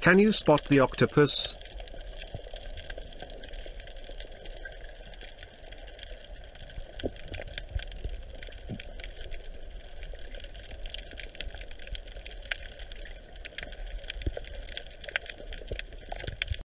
can you spot the octopus?